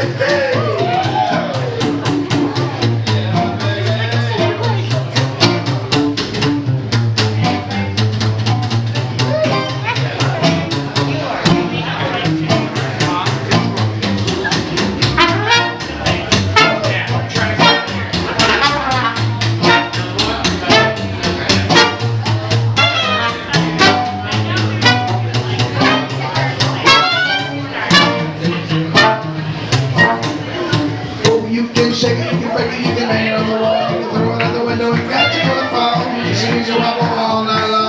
Respeito! You break the nail on the wall. You throw it out the window and catch it for the fall. You see me wobble all night long.